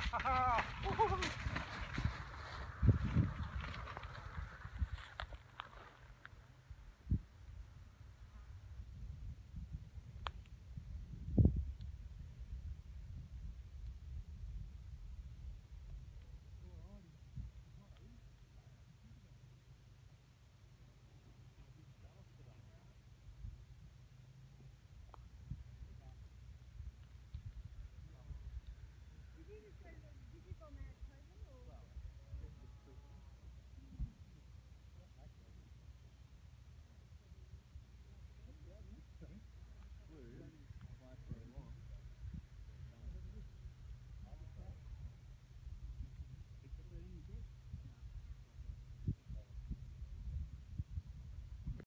哈哈。哈哈